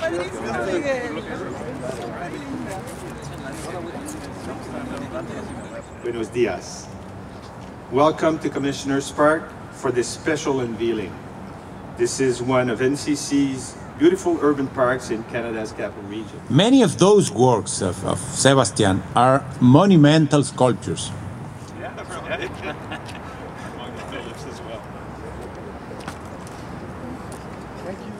padrísimo, Miguel. Buenos dias. Welcome to Commissioner's Park for this special unveiling. This is one of NCC's beautiful urban parks in Canada's capital region. Many of those works of, of Sebastian are monumental sculptures. Yeah, right. Among the Phillips as well. Thank you.